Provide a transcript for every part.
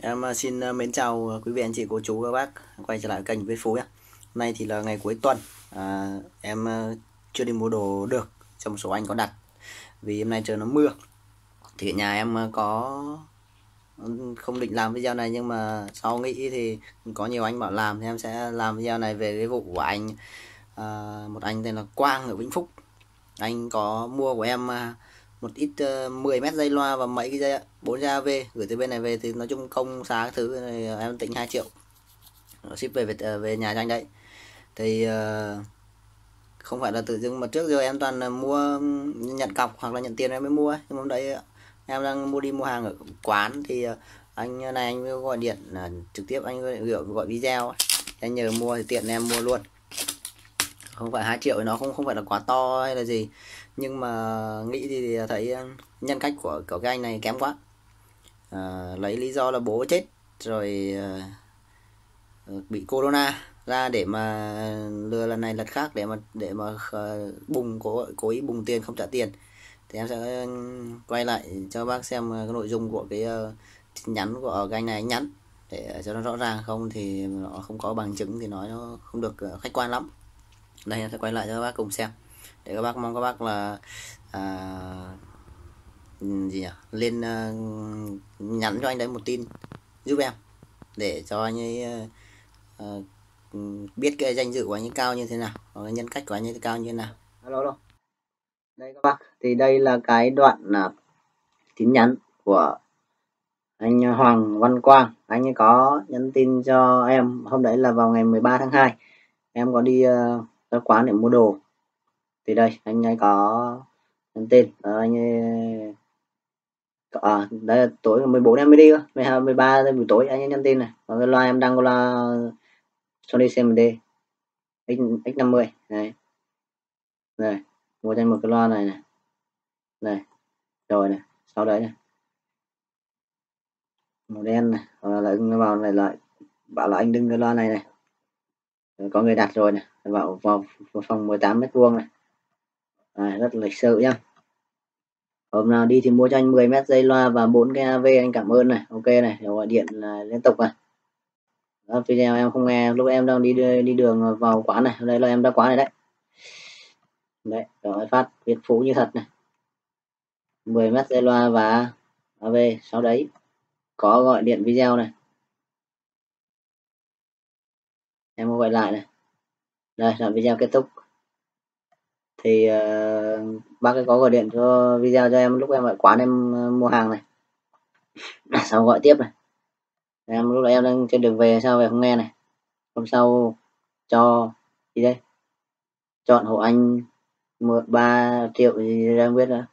Em à, xin à, mến chào à, quý vị anh chị cô chú các bác quay trở lại kênh với Phú nhé. Nay thì là ngày cuối tuần à, em chưa đi mua đồ được cho một số anh có đặt vì hôm nay trời nó mưa thì nhà em có ừ, không định làm video này nhưng mà sau nghĩ thì có nhiều anh bảo làm thì em sẽ làm video này về cái vụ của anh à, một anh tên là Quang ở Vĩnh Phúc anh có mua của em một ít ờ, uh, 10 mét dây loa và mấy cái dây bốn dây AV gửi từ bên này về thì nói chung công xá thứ này ờ, em tính 2 triệu. Ờ, ship về về, về nhà cho anh đấy. Thì uh, không phải là tự dưng mà trước giờ em toàn mua nhận cọc hoặc là nhận tiền em mới mua nhưng mà hôm đấy em đang mua đi mua hàng ở quán thì anh này anh gọi điện trực tiếp anh gọi, gọi video anh nhờ mua thì tiện em mua luôn. Không phải 2 triệu thì nó không không phải là quá to hay là gì nhưng mà nghĩ thì thấy ờ, nhân cách của, của cái anh này kém quá. À, lấy lý do là bố chết rồi uh, bị corona ra để mà lừa lần này lần khác để mà để mà bùng cố cố ý bùng tiền không trả tiền. Thì em sẽ quay lại cho bác xem cái nội dung của cái uh, nhắn của cái anh này nhắn để cho nó rõ ràng. Không thì nó không có bằng chứng thì nói nó không được khách quan lắm. Đây em sẽ quay lại cho các bác cùng xem để các bác mong các bác là à, gì nhỉ? Lên à, nhắn cho anh đấy một tin giúp em để cho anh ấy à, biết cái danh dự của anh ấy cao như thế nào và cái nhân cách của anh ấy cao như thế nào. Alo alo. Đây các bác thì đây là cái đoạn là tin nhắn của anh Hoàng Văn Quang. Anh ấy có nhắn tin cho em hôm đấy là vào ngày 13 tháng 2 em có đi uh, ra quán để mua đồ thì đây anh ấy có nhắn tin. À, anh ấy ờ, à, đây là tối 14 em mới đi cơ. 12 13 buổi tối anh ấy nhắn tin này. Và cái loa em đang có loa Sony CMD X, X50 này này mua cho anh một cái loa này này. Này rồi này sau đấy này. Màu đen này và lại vào này lại bảo là anh đừng cái loa này này. Có người đặt rồi này vào vào, vào phòng 18 mét vuông này à, rất lịch sự nhá. Hôm nào đi thì mua cho anh 10 mét dây loa và 4 cái AV anh cảm ơn này. Ok này gọi điện là liên tục này. Đó, video em không nghe lúc em đang đi đi đường vào quán này đây là em đã quán này đấy. Đấy rồi phát việt phú như thật này. 10 mét dây loa và AV sau đấy có gọi điện video này. Em gọi lại này. Đây là video kết thúc thì uh, bác ấy có gọi điện cho video cho em lúc em ở quán em uh, mua hàng này. Sau gọi tiếp này. Em lúc đấy em đang trên đường về sao về không nghe này? Hôm sau cho gì đây. Chọn hộ anh mượn ba triệu gì em biết nữa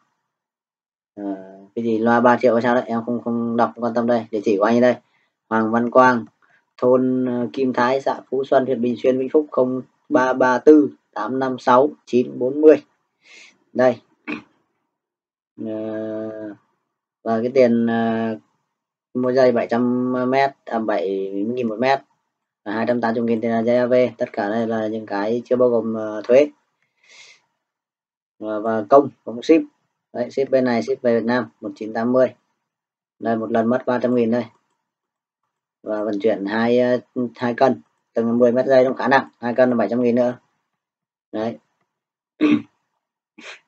à, ờ, cái gì loa 3 triệu hay sao đấy em không không đọc quan tâm đây. Địa chỉ của anh đây. Hoàng Văn Quang thôn Kim Thái xã Phú Xuân huyện Bình Xuyên Vĩnh Phúc 0334 856 940 đây. Ờ, và cái tiền ờ, mua dây 700m à, 7.000 một mét là 280 nghìn tiền là dây AV tất cả đây là những cái chưa bao gồm ờ, thuế. Và, công công ship. Đấy ship bên này ship về Việt Nam 1980 đây một lần mất 300 nghìn đây. Và vận chuyển hai hai cân từng 10 mét dây trong khả năng hai cân là 700 nghìn nữa đấy.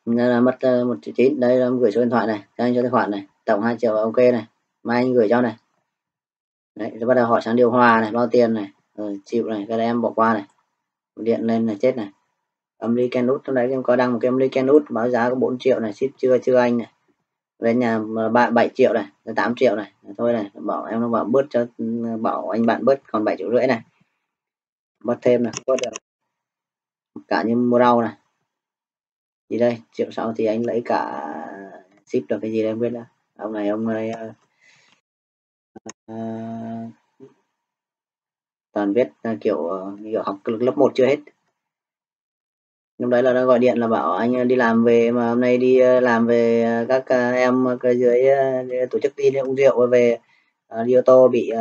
Nên là mất ờ, một triệu chín. Đây là gửi số điện thoại này, cho anh cho tài khoản này, tổng 2 triệu ok này. Mai anh gửi cho này. Đấy rồi bắt đầu hỏi sang điều hòa này, bao tiền này, rồi chịu này, cái em bỏ qua này. Điện lên là chết này. Âm ly ken nút trong đấy em có đăng một cái âm ly ken nút báo giá có 4 triệu này, ship chưa chưa anh này. Về nhà bạn 7 triệu này 8 triệu này. Thôi này, bảo em nó bảo bớt cho, bảo anh bạn bớt còn 7 triệu rưỡi này. Bớt thêm này, bớt được cả như mua rau này. Gì đây? Triệu sáu thì anh lấy cả ship được cái gì đây em biết đó ông này ông này uh, toàn viết uh, kiểu uh, kiểu học lớp 1 chưa hết. Lúc đấy là nó gọi điện là bảo anh đi làm về mà hôm nay đi làm về các em dưới tổ chức đi uống rượu về đi ô tô bị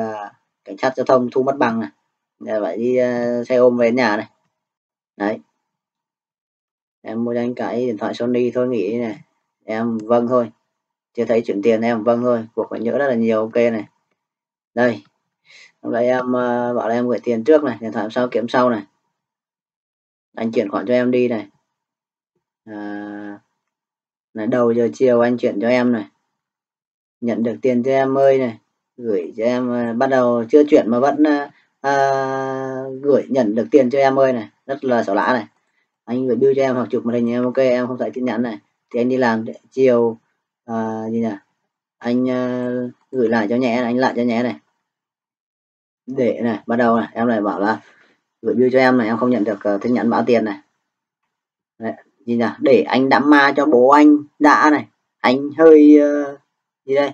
cảnh sát giao thông thu mất bằng này. Phải đi xe ôm về nhà này. Đấy em mua cho anh cái điện thoại Sony thôi nghĩ này. Em vâng thôi. Chưa thấy chuyển tiền em vâng thôi. Cuộc phải nhớ rất là nhiều ok này. Đây. Hôm nay em uh, bảo là em gửi tiền trước này điện thoại sau kiểm sau này. Anh chuyển khoản cho em đi này. Ờ, à, là đầu giờ chiều anh chuyển cho em này. Nhận được tiền cho em ơi này. Gửi cho em uh, bắt đầu chưa chuyển mà vẫn uh, uh, gửi nhận được tiền cho em ơi này. Rất là xảo lã này anh gửi bill cho em hoặc chụp màn hình em ok em không phải tin nhắn này. Thì anh đi làm chiều uh, gì nhỉ? Anh uh, gửi lại cho nhé anh lại cho nhé này. Để này bắt đầu này. Em lại bảo là gửi bill cho em này em không nhận được uh, tin nhắn báo tiền này. Đấy, gì nhỉ? Để anh đám ma cho bố anh đã này. Anh hơi uh, gì đây?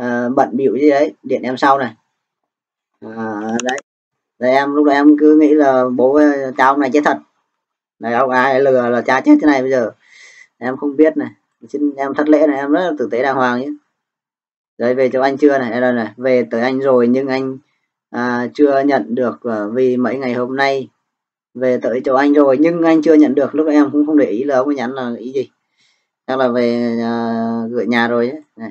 Uh, bận bịu gì đấy điện em sau này. Uh, đấy. Rồi em lúc đó em cứ nghĩ là bố cháu ông này chết thật này ông ai lừa là cha chết thế này bây giờ? Em không biết này. Xin em thất lễ này em rất là tử tế đàng hoàng nhé. Đấy về cho anh chưa này đây này về tới anh rồi nhưng anh à, chưa nhận được à, vì mấy ngày hôm nay về tới chỗ anh rồi nhưng anh chưa nhận được lúc đó em cũng không để ý là ông ấy nhắn là ý gì. Chắc là về à, gửi nhà rồi ấy. Này.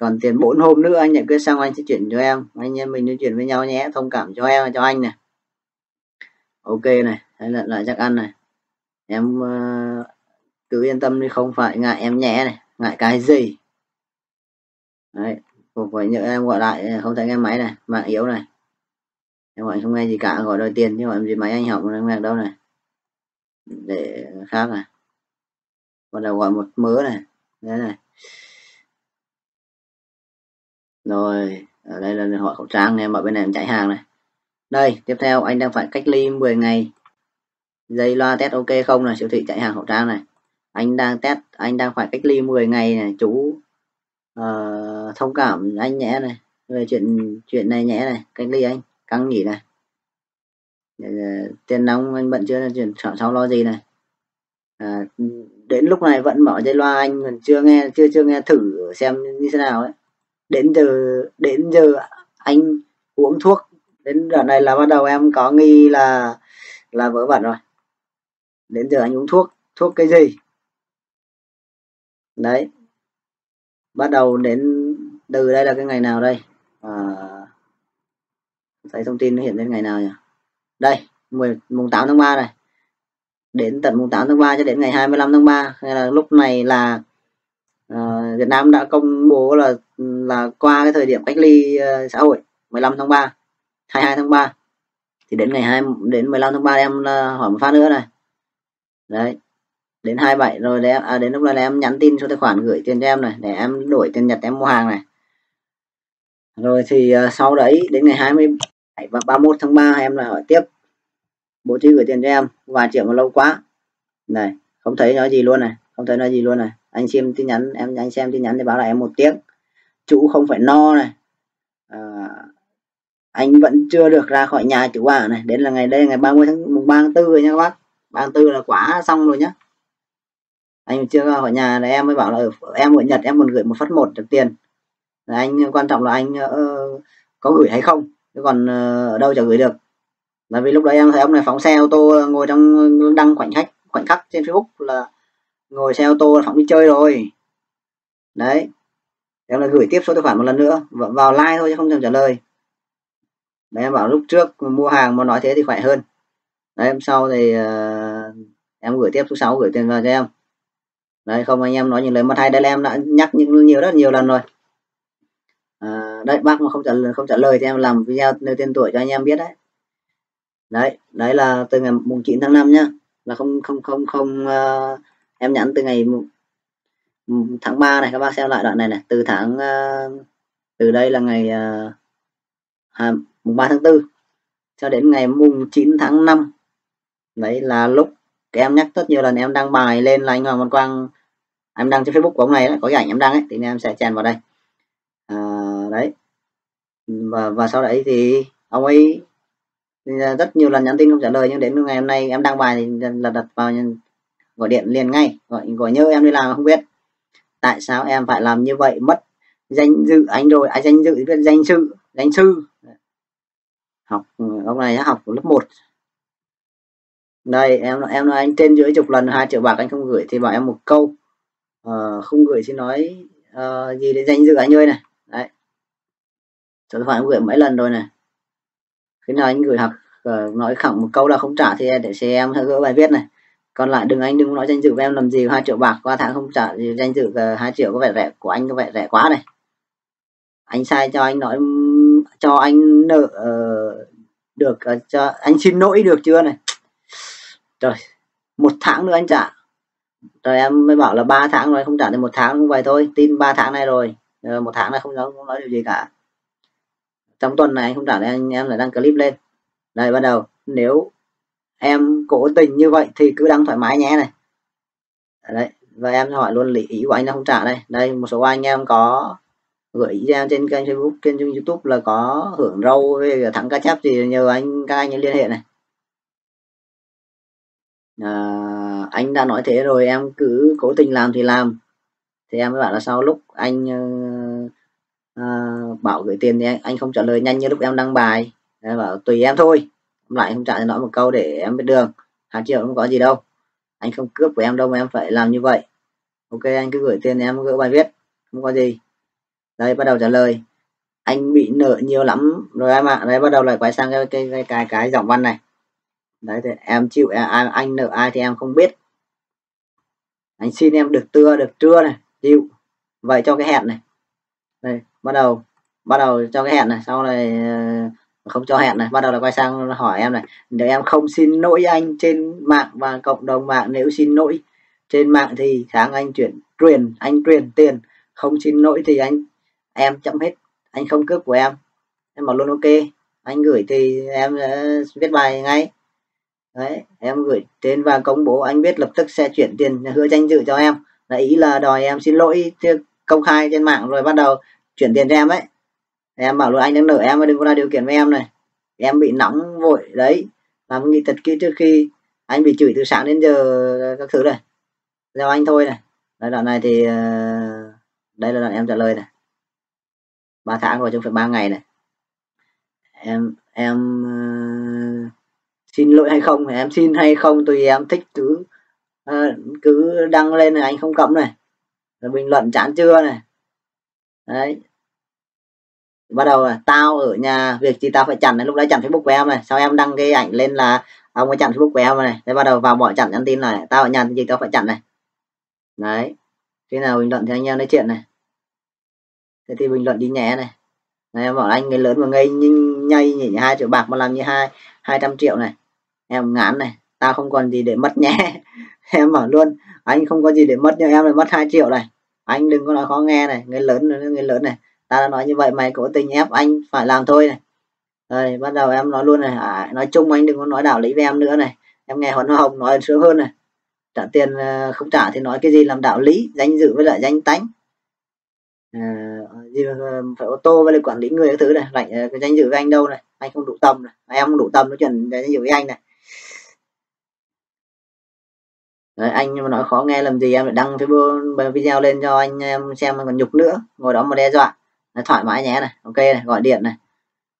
còn tiền bốn hôm nữa anh nhận quyết xong anh sẽ chuyển cho em. Anh em mình nói chuyện với nhau nhé thông cảm cho em cho anh này. Ok này hay là lại chắc ăn này. Em uh, cứ yên tâm đi không phải ngại em nhẹ này ngại cái gì. Đấy cuộc phải nhớ em gọi lại không thấy nghe máy này mạng yếu này. Em gọi không nghe gì cả gọi đòi tiền nhưng mà gì máy anh học nó nghe đâu này. Để khác này. Bắt đầu gọi một mớ này. Đấy này. Rồi ở đây là họ khẩu trang em ở bên này em chạy hàng này. Đây tiếp theo anh đang phải cách ly 10 ngày dây loa test ok không là siêu thị chạy hàng khẩu trang này. Anh đang test anh đang phải cách ly 10 ngày này chú uh, thông cảm anh nhẽ này. Về chuyện chuyện này nhẽ này cách ly anh căng nghỉ này. Tiền nóng anh bận chưa? Chuyện sau, sau lo gì này? À, đến lúc này vẫn bỏ dây loa anh còn chưa nghe chưa chưa nghe thử xem như thế nào ấy. Đến giờ đến giờ anh uống thuốc đến giờ này là bắt đầu em có nghi là là vỡ vẩn rồi đến giờ anh uống thuốc thuốc cái gì? Đấy. Bắt đầu đến từ đây là cái ngày nào đây? À, thấy thông tin nó hiện lên ngày nào nhỉ? Đây 10, mùng 8 tháng 3 này. Đến tận mùng 8 tháng 3 cho đến ngày 25 tháng 3 hay là lúc này là uh, Việt Nam đã công bố là là qua cái thời điểm cách ly uh, xã hội 15 tháng 3 22 tháng 3 thì đến ngày 2 đến 15 tháng 3 em uh, hỏi một phát nữa này đấy. Đến 27 rồi đấy à, đến lúc này là em nhắn tin số tài khoản gửi tiền cho em này để em đổi tiền nhật em mua hàng này. Rồi thì uh, sau đấy đến ngày 27 và 31 tháng 3 em lại hỏi tiếp. Bố trí gửi tiền cho em vài triệu mà lâu quá. Này không thấy nói gì luôn này không thấy nói gì luôn này. Anh xem tin nhắn em anh xem tin nhắn thì báo lại em một tiếng. Chủ không phải no này. À, anh vẫn chưa được ra khỏi nhà chủ à này đến là ngày đây ngày 30 tháng mùng 3 tháng 4 rồi nha các bác. 34 là quá xong rồi nhá. Anh chưa ở nhà là em mới bảo là em ở Nhật em còn gửi một phát một được tiền. Là anh quan trọng là anh uh, có gửi hay không chứ còn uh, ở đâu chả gửi được. Là vì lúc đấy em thấy ông này phóng xe ô tô ờ, ngồi trong đăng khoảnh khắc khoảnh khắc trên Facebook là ngồi xe ô tô phóng đi chơi rồi. Đấy em lại gửi tiếp số tài khoản một lần nữa vào like thôi chứ không thèm trả lời. Đấy em bảo lúc trước mua hàng mà nói thế thì khỏe hơn. Đấy em sau thì uh, em gửi tiếp số 6 gửi tiền vào cho em. Đấy không anh em nói những lời mất hay. Đây là em đã nhắc những nhiều rất nhiều lần rồi. À, đấy bác mà không trả lời, không trả lời thì em làm video nêu tên tuổi cho anh em biết đấy. Đấy đấy là từ ngày mùng 9 tháng 5 nhá. Là không không không không uh, em nhắn từ ngày tháng 3 này các bác xem lại đoạn này này. Từ tháng uh, từ đây là ngày uh, à, mùng 3 tháng 4 cho đến ngày mùng 9 tháng 5 đấy là lúc em nhắc rất nhiều lần em đăng bài lên là anh Hoàng Văn Quang em đăng trên Facebook của ông này đó, có cái ảnh em đăng ấy thì em sẽ chèn vào đây. À, đấy. Và và sau đấy thì ông ấy rất nhiều lần nhắn tin không trả lời nhưng đến ngày hôm nay em đăng bài thì là đặt vào gọi điện liền ngay gọi gọi nhớ em đi làm không biết. Tại sao em phải làm như vậy? Mất danh dự anh rồi. À, danh dự biết danh sự danh sư. Học ông này học lớp 1 đây em em nói anh trên dưới chục lần hai triệu bạc anh không gửi thì bảo em một câu. Uh, không gửi xin nói uh, gì để danh dự anh ơi này. Đấy. Số điện thoại em gửi mấy lần rồi này. Khi nào anh gửi học uh, nói khẳng một câu là không trả thì để xem em gỡ bài viết này. Còn lại đừng anh đừng nói danh dự của em làm gì hai triệu bạc qua tháng không trả thì danh dự hai triệu có vẻ rẻ của anh có vẻ rẻ quá này. Anh sai cho anh nói cho anh nợ uh, được uh, cho anh xin lỗi được chưa này? Trời, một tháng nữa anh trả. Rồi em mới bảo là ba tháng rồi, không trả thì một tháng không vậy thôi. Tin ba tháng này rồi. Ờ, một tháng này không nói không nói điều gì cả. Trong tuần này anh không trả thì anh, em lại đăng clip lên. Đây, bắt đầu. Nếu em cố tình như vậy thì cứ đăng thoải mái nhé này. Đấy, và em hỏi luôn lý ý của anh là không trả đây. Đây, một số anh em có gửi ý trên kênh facebook trên youtube là có hưởng râu về thắng cá chép gì nhờ anh, các anh liên hệ này à, anh đã nói thế rồi em cứ cố tình làm thì làm. Thì em mới bảo là sau lúc anh ờ, à, bảo gửi tiền thì anh, anh không trả lời nhanh như lúc em đăng bài. Em bảo tùy em thôi lại không trả thì nói một câu để em biết đường. Hai triệu không có gì đâu anh không cướp của em đâu mà em phải làm như vậy. Ok anh cứ gửi tiền em gửi bài viết không có gì. Đây bắt đầu trả lời. Anh bị nợ nhiều lắm rồi em ạ. À. đấy bắt đầu lại quay sang cái cái cái cái, cái giọng văn này đấy thì em chịu em, anh nợ ai thì em không biết. Anh xin em được tưa được trưa này chịu. Vậy cho cái hẹn này. Đây bắt đầu bắt đầu cho cái hẹn này sau này ờ, không cho hẹn này bắt đầu là quay sang hỏi em này. Nếu em không xin lỗi anh trên mạng và cộng đồng mạng nếu xin lỗi trên mạng thì sáng anh chuyển truyền anh truyền tiền. Không xin lỗi thì anh em chậm hết anh không cướp của em. Em bảo luôn ok anh gửi thì em sẽ viết bài ngay đấy em gửi trên và công bố anh biết lập tức sẽ chuyển tiền hứa danh dự cho em. Là ý là đòi em xin lỗi công khai trên mạng rồi bắt đầu chuyển tiền cho em ấy. Em bảo luôn anh đang nợ em đừng có ra điều kiện với em này. Em bị nóng vội đấy. Làm nghị thật kỹ trước khi anh bị chửi từ sáng đến giờ các thứ này. Theo anh thôi này. Đấy đoạn này thì ờ, đây là đoạn em trả lời này. Ba tháng rồi chứ không phải ba ngày này. Em em uh, xin lỗi hay không? Em xin hay không? Tùy em thích cứ ờ, cứ đăng lên này, anh không cấm này. Rồi bình luận chán chưa này? Đấy. Bắt đầu là, tao ở nhà, việc gì tao phải chặn này. Lúc đấy chặn facebook của em này. Sau em đăng cái ảnh lên là, ông ấy chặn facebook của em này. Thế bắt đầu vào mọi chặn nhắn tin này tao ở nhà gì tao phải chặn này. Đấy. Khi nào bình luận thì anh em nói chuyện này. Thế thì bình luận đi nhẹ này. Này em bảo anh người lớn mà ngây nhưng nhây nhỉ? Hai triệu bạc mà làm như hai hai trăm triệu này em ngán này tao không còn gì để mất nhé. Em bảo luôn anh không có gì để mất nhưng em lại mất hai triệu này. Anh đừng có nói khó nghe này người lớn người lớn này. Ta đã nói như vậy mày cố tình ép anh phải làm thôi này. Rồi bắt đầu em nói luôn này à, nói chung anh đừng có nói đạo lý với em nữa này. Em nghe huấn hồng nói sướng hơn này. Trả tiền ờ, không trả thì nói cái gì làm đạo lý danh dự với lại danh tánh. À, gì ờ, phải ô tô với lại quản lý người cái thứ này. Lại cái danh dự với anh đâu này. Anh không đủ tâm này. Em không đủ tâm nói chuyện danh dự với anh này. Đấy, anh mà nói khó nghe làm gì em lại đăng Facebook video lên cho anh em xem còn nhục nữa ngồi đó mà đe dọa. Đấy, thoải mái nhé này ok này gọi điện này.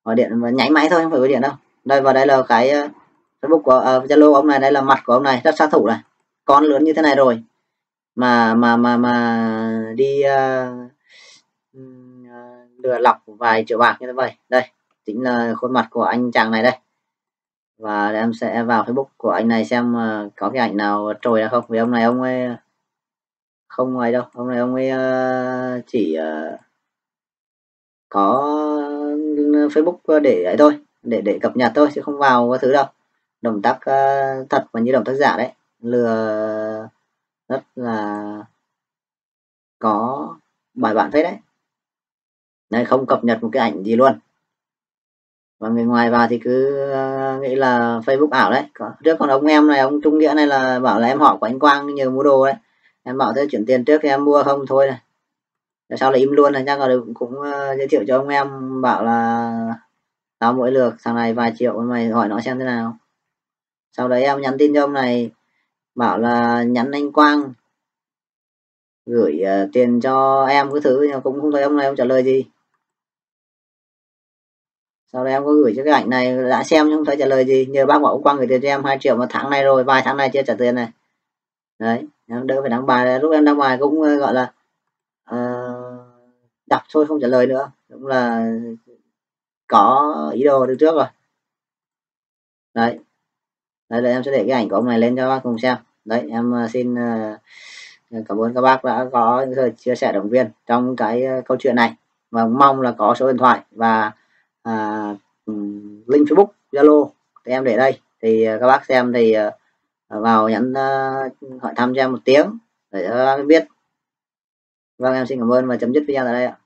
Gọi điện mà nháy máy thôi không phải gọi điện đâu. Đây vào đây là cái ờ, facebook của uh, zalo ông này đây là mặt của ông này rất sát thủ này. Con lớn như thế này rồi. Mà mà mà mà đi uh, lừa lọc vài triệu bạc như thế vậy đây chính là khuôn mặt của anh chàng này đây và em sẽ vào Facebook của anh này xem ờ, có cái ảnh nào trồi ra không? Vì ông này ông ấy, không ngoài đâu. Ông này ông ấy ờ, chỉ ờ, có Facebook để ấy thôi. Để để cập nhật thôi, chứ không vào cái thứ đâu. Động tác thật và như động tác giả đấy. Lừa rất là có bài bản phết đấy. Đây không cập nhật một cái ảnh gì luôn và người ngoài vào thì cứ ờ, nghĩ là Facebook ảo đấy. Có, trước còn ông em này ông Trung Nghĩa này là bảo là em họ của anh Quang nhờ mua đồ đấy. Em bảo thế chuyển tiền trước thì em mua không thôi này. Rồi sau là im luôn này. Chắc là cũng, cũng uh, giới thiệu cho ông em bảo là tao mỗi lượt thằng này vài triệu mày hỏi nó xem thế nào. Sau đấy em nhắn tin cho ông này bảo là nhắn anh Quang gửi uh, tiền cho em cái thứ nhưng cũng không thấy ông này ông trả lời gì sau đó em có gửi cho cái ảnh này đã xem nhưng không thấy trả lời gì. Nhờ bác bảo quang gửi tiền cho em 2 triệu một tháng này rồi vài tháng này chưa trả tiền này. Đấy em đỡ phải đăng bài. Lúc em đăng bài cũng ờ, gọi là uh, đọc thôi không trả lời nữa. Cũng là có ý đồ từ trước rồi. Đấy. Đấy là em sẽ để cái ảnh của ông này lên cho các bác cùng xem. Đấy em ờ, xin uh, cảm ơn các bác đã có chia sẻ động viên trong cái câu chuyện này. Và mong là có số điện thoại và à, ừ, link Facebook Zalo thì em để đây. Thì à, các bác xem thì à, vào nhắn à, hỏi thăm cho em một tiếng để uh, biết. Vâng em xin cảm ơn và chấm dứt video tại đây ạ.